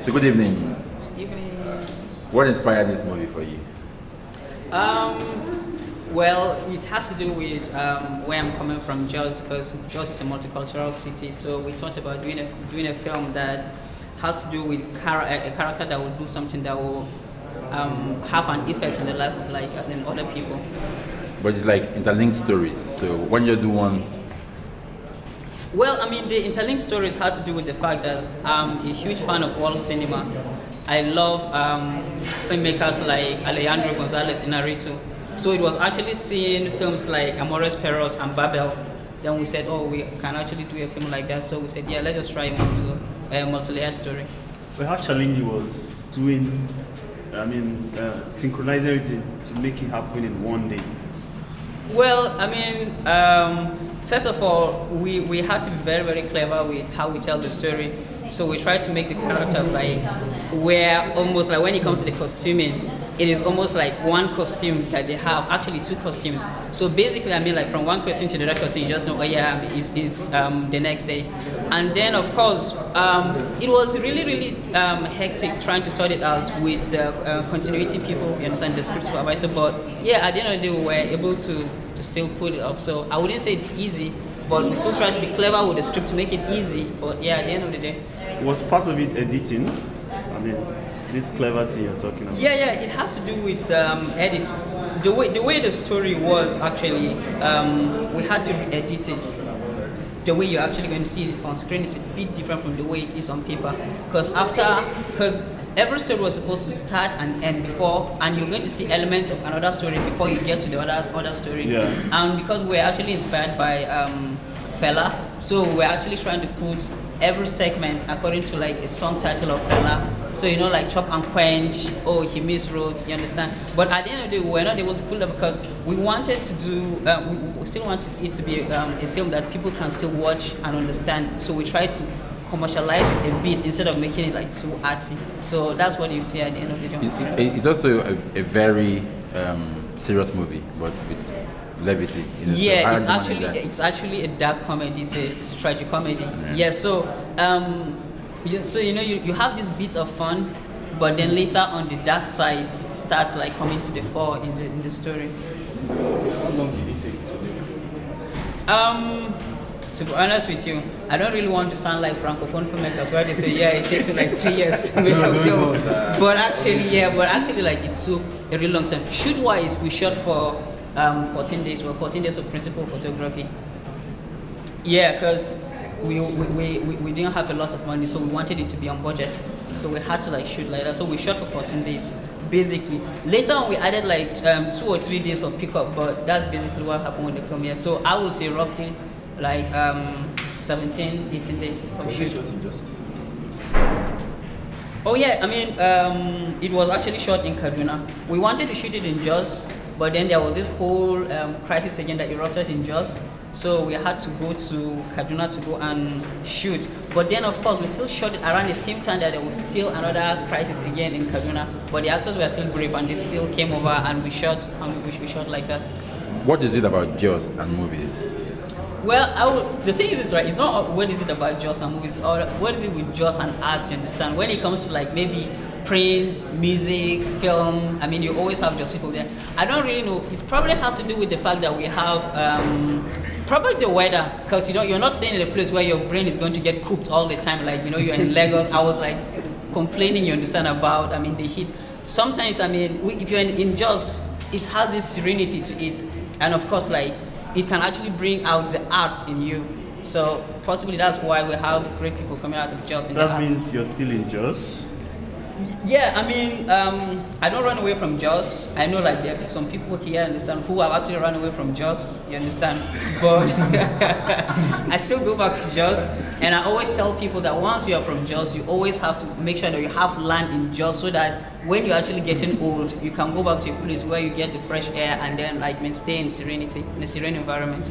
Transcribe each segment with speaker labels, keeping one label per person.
Speaker 1: So good evening.
Speaker 2: Evening.
Speaker 1: What inspired this movie for you?
Speaker 2: Um, well, it has to do with um, where I'm coming from, Jos, because Jos is a multicultural city. So we thought about doing a doing a film that has to do with char- a character that will do something that will um, have an effect on the life of like as in other people.
Speaker 1: But it's like interlinked stories. So when you do one,
Speaker 2: Well, I mean, the interlinked stories had to do with the fact that I'm a huge fan of world cinema. I love um, filmmakers like Alejandro Gonzalez Inarritu. So it was actually seeing films like Amores Perros and Babel. Then we said, oh, we can actually do a film like that. So we said, yeah, let's just try a multi, a multi-layered story.
Speaker 3: But how challenging was doing, I mean, uh, synchronizing everything to make it happen in one day?
Speaker 2: Well, I mean, um, first of all, we, we had to be very, very clever with how we tell the story. So we try to make the characters like, where almost like when it comes to the costuming, it is almost like one costume that they have, actually two costumes. So basically, I mean, like from one costume to the other costume, you just know, oh yeah, it's, it's um, the next day. And then, of course, um, it was really, really um, hectic trying to sort it out with the uh, continuity people, you understand, the script supervisor. But yeah, at the end of the day, we were able to, to still pull it off. So I wouldn't say it's easy, but we still try to be clever with the script to make it easy. But yeah, at the end of the day,
Speaker 3: Was part of it editing? I mean, this clever thing you're talking about.
Speaker 2: Yeah, yeah, it has to do with um, edit. The way the way the story was actually, um, we had to edit it. The way you're actually going to see it on screen is a bit different from the way it is on paper. Because after, because every story was supposed to start and end before, and you're going to see elements of another story before you get to the other other story.
Speaker 3: Yeah.
Speaker 2: And because we're actually inspired by um, Fela, so we're actually trying to put every segment according to like its song title of Fela. So you know, like chop and quench. Oh, he miswrote. You understand? But at the end of the day, we were not able to pull that because we wanted to do. Um, we, we still wanted it to be um, a film that people can still watch and understand. So we tried to commercialize a bit instead of making it like too artsy. So that's what you see at the end of the day. on
Speaker 1: it's, it's also a, a very um, serious movie, but with levity. in it.
Speaker 2: Yeah,
Speaker 1: how
Speaker 2: it's
Speaker 1: do you manage
Speaker 2: actually
Speaker 1: that?
Speaker 2: it's actually a dark comedy. It's a, it's a tragic comedy. Yeah. so um, you, so you know you, you have these bits of fun, but then later on the dark side starts like coming to the fore in the in the story.
Speaker 3: How long did it take to do?
Speaker 2: Um, to be honest with you, I don't really want to sound like francophone filmmakers where they say, yeah, it takes me like three years to make
Speaker 3: No,
Speaker 2: a film. But actually, yeah, but actually, like it took a really long time. Shoot wise, we shot for um, 14 days. Well, 14 days of principal photography. Yeah, because we, we, we, we we didn't have a lot of money, so we wanted it to be on budget. So we had to like shoot like that. So we shot for 14 days, basically. Later on, we added like um, two or three days of pickup, but that's basically what happened with the film. Yeah. So I would say roughly like um, 17, 18 days of shoot. Oh yeah, I mean, um, it was actually shot in Kaduna. We wanted to shoot it in Jos, but then there was this whole um, crisis again that erupted in Jos. So we had to go to Kaduna to go and shoot. But then, of course, we still shot it around the same time that there was still another crisis again in Kaduna. But the actors were still brave and they still came over and we shot and we, we shot like that.
Speaker 1: What is it about Jos and movies?
Speaker 2: Well, would, the thing is, this, right? It's not what is it about Jos and movies, or what is it with Jos and arts? You understand? When it comes to like maybe print, music, film, I mean, you always have just people there. I don't really know. It probably has to do with the fact that we have um, probably the weather, because you know you're not staying in a place where your brain is going to get cooked all the time. Like you know, you're in Lagos. I was like complaining, you understand about. I mean, the heat. Sometimes, I mean, we, if you're in, in Jos, it has this serenity to it, and of course, like it can actually bring out the arts in you. So possibly that's why we have great people coming out of the
Speaker 3: That means you're still in Jos.
Speaker 2: Yeah, I mean, um, I don't run away from Jos. I know like there are some people here understand who have actually run away from Jos. You understand? But I still go back to Jos, and I always tell people that once you are from Jos, you always have to make sure that you have land in Jos, so that when you're actually getting old, you can go back to a place where you get the fresh air and then like maintain serenity in a serene environment.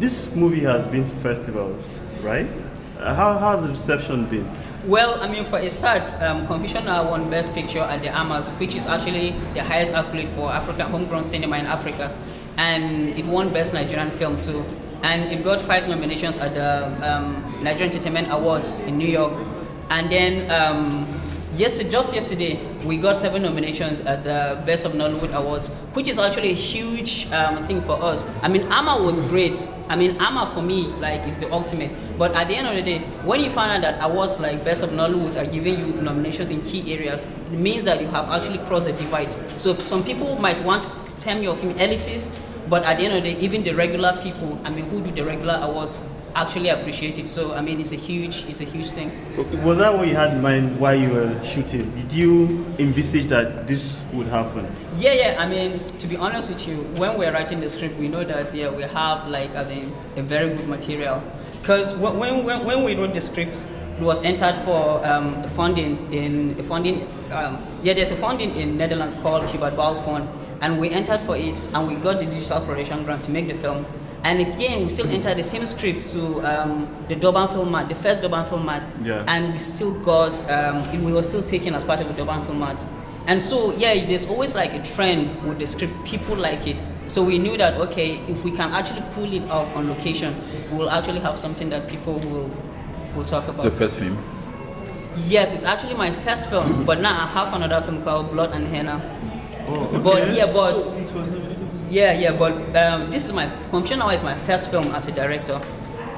Speaker 3: This movie has been to festivals, right? Uh, How has the reception been?
Speaker 2: Well, I mean, for a start, um, won Best Picture at the AMAs, which is actually the highest accolade for African homegrown cinema in Africa, and it won Best Nigerian Film too, and it got five nominations at the um, Nigerian Entertainment Awards in New York, and then um, Yes, just yesterday we got seven nominations at the Best of Nollywood Awards, which is actually a huge um, thing for us. I mean, AMA was great. I mean, AMA for me like is the ultimate. But at the end of the day, when you find out that awards like Best of Nollywood are giving you nominations in key areas, it means that you have actually crossed the divide. So some people might want to term your film elitist, but at the end of the day, even the regular people, I mean, who do the regular awards, actually appreciate it. So I mean, it's a huge, it's a huge thing.
Speaker 3: Was that what you had in mind while you were shooting? Did you envisage that this would happen?
Speaker 2: Yeah, yeah. I mean, to be honest with you, when we're writing the script, we know that yeah, we have like I mean, a very good material. Because when, when, when we wrote the script, it was entered for um, funding in funding. Um, yeah, there's a funding in Netherlands called Hubert Bals Fund, and we entered for it, and we got the digital production grant to make the film. And again, we still entered the same script to um, the Durban FilmMart, the first Durban FilmMart,
Speaker 3: Yeah.
Speaker 2: and we still got, um, we were still taken as part of the Durban FilmMart. And so, yeah, there's always like a trend with the script, people like it. So we knew that, okay, if we can actually pull it off on location, we'll actually have something that people will, will talk about.
Speaker 1: It's So first film.
Speaker 2: yes, it's actually my first film, but now I have another film called Blood and Henna.
Speaker 3: Oh,
Speaker 2: But yeah, but
Speaker 3: it was
Speaker 2: yeah, yeah, but um, this is my Confusion Na Wa is my first film as a director.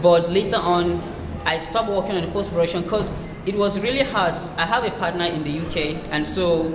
Speaker 2: But later on, I stopped working on the post production because it was really hard. I have a partner in the UK, and so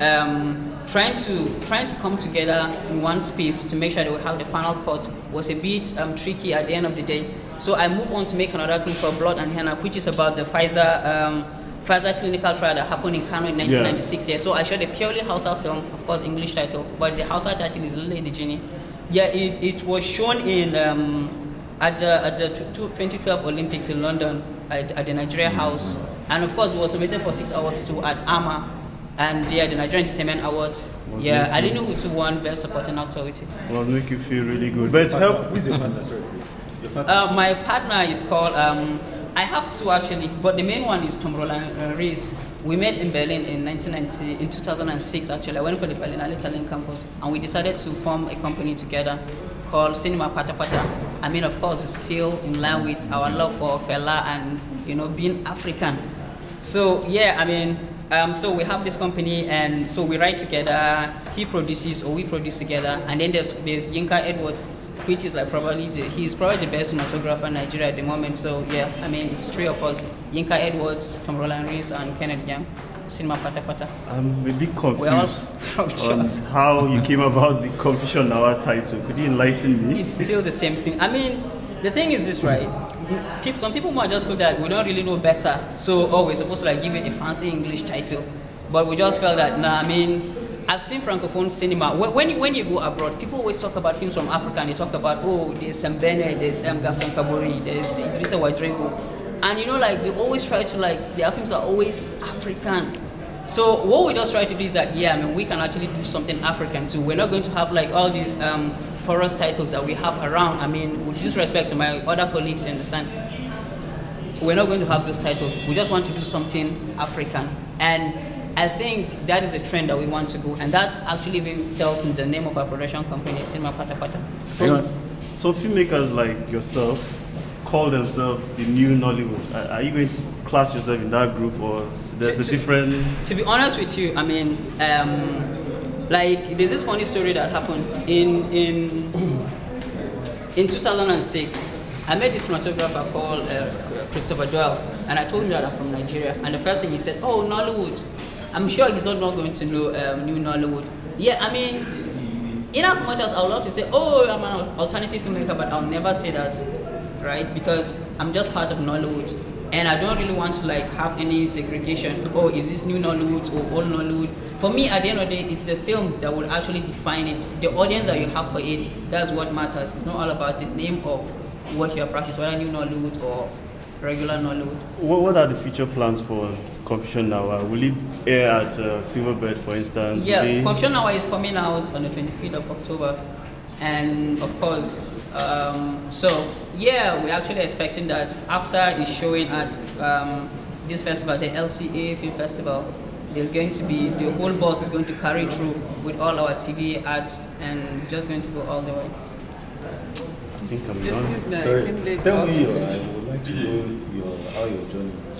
Speaker 2: um, trying to trying to come together in one space to make sure that we have the final cut was a bit um, tricky at the end of the day. So I moved on to make another film called Blood and Henna, which is about the Pfizer. Um, Pfizer clinical trial that happened in Kano in 1996. Yeah. So I shot a purely Hausa film, of course English title, but the Hausa title is Lady Genie. Yeah, it, it was shown in um, at the at the tw- tw- 2012 Olympics in London at, at the Nigeria House, and of course it was nominated for six awards too at AMA, and yeah, the Nigerian Entertainment Awards.
Speaker 3: Was
Speaker 2: Yeah. I didn't know who to won Best Supporting Actor with it.
Speaker 3: was make you feel really good. But help.
Speaker 4: Who's your partner? Sorry. Your partner.
Speaker 2: Uh, my partner is called. Um, I have two actually, but the main one is Tom Roland uh, Rees. We met in Berlin in 1990, in 2006 actually. I went for the Berlinale Talent Campus, and we decided to form a company together called Cinema Pata Pata. I mean, of course, still in line with our love for Fela and you know being African. So yeah, I mean, um, so we have this company, and so we write together. He produces, or we produce together, and then there's there's Yinka Edwards, which is like probably the, he's probably the best cinematographer in Nigeria at the moment. So yeah, I mean it's three of us: Yinka Edwards, Tom Roland Rees, and Kenneth Gyang. Cinema Pata Pata.
Speaker 3: I'm a bit
Speaker 2: We're all
Speaker 3: confused
Speaker 2: from
Speaker 3: on how you came about the Confusion Na Wa title. Could you enlighten me?
Speaker 2: It's still the same thing. I mean, the thing is this, right? Some people might just feel that we don't really know better, so oh, we're supposed to like give it a fancy English title, but we just felt that nah. I mean, I've seen francophone cinema. When when you, go abroad, people always talk about films from Africa, and they talk about oh, there's Sam Bennett, there's um, Gaston Kaboré, there's Idrissa Ouédraogo, and you know like they always try to like their films are always African. So what we just try to do is that yeah, I mean we can actually do something African too. We're not going to have like all these um, porous titles that we have around. I mean, with disrespect to my other colleagues, you understand? We're not going to have those titles. We just want to do something African, and I think that is a trend that we want to go, and that actually even tells in the name of our production company, Cinema Pata Pata.
Speaker 3: So, so filmmakers like yourself call themselves the new Nollywood. Are, are you going to class yourself in that group, or there's
Speaker 2: To-
Speaker 3: a
Speaker 2: to-
Speaker 3: different?
Speaker 2: To be honest with you, I mean, um, like there's this funny story that happened in in in 2006. I met this cinematographer called uh, Christopher Doyle, and I told him that I'm from Nigeria. And the first thing he said, "Oh, Nollywood." I'm sure he's not, going to know um, new Nollywood. Yeah, I mean, in as much as I would love to say, "Oh, I'm an alternative filmmaker," but I'll never say that, right? Because I'm just part of Nollywood and I don't really want to like have any segregation. Oh, is this new Nollywood or old Nollywood? For me, at the end of the day, it's the film that will actually define it. The audience that you have for it, that's what matters. It's not all about the name of what you are practicing, whether new Nollywood or regular Nollywood.
Speaker 3: What, what are the future plans for Confusion Na Wa? Will it air at uh, Silverbird, for instance?
Speaker 2: Yeah,
Speaker 3: they-
Speaker 2: Confusion Na Wa is coming out on the 25th of October. And of course, um, so yeah, we're actually expecting that after it's showing at um, this festival, the LCA Film Festival, there's going to be, the whole bus is going to carry through with all our TV ads and it's just going to go all the way.
Speaker 3: I think I'm
Speaker 5: Just
Speaker 3: done.
Speaker 5: use the
Speaker 4: Sorry.
Speaker 5: Kim Blades
Speaker 4: Tell
Speaker 5: of-
Speaker 4: me your. I would like to